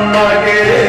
Allah